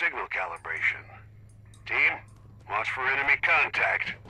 signal calibration. Team, watch for enemy contact.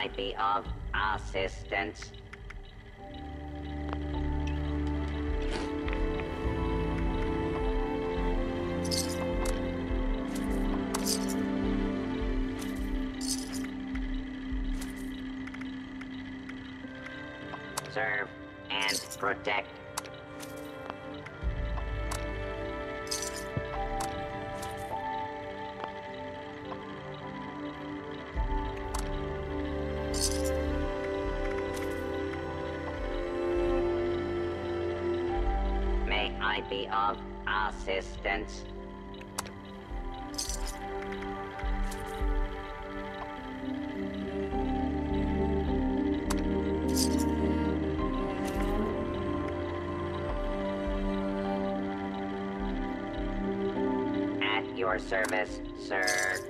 I be of assistance? Serve and protect. Assistance? At your service, sir.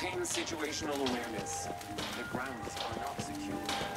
Maintain situational awareness. The grounds are not secure.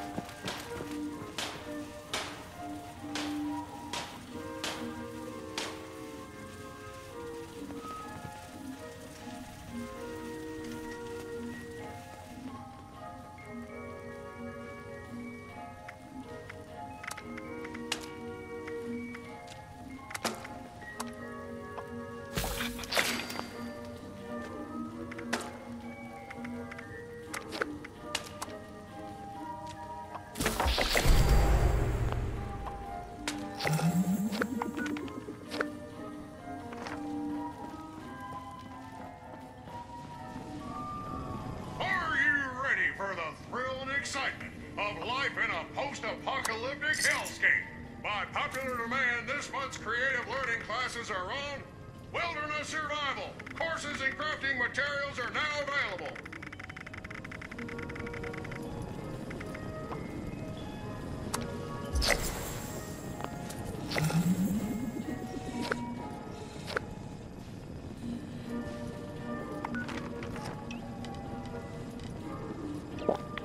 Yeah.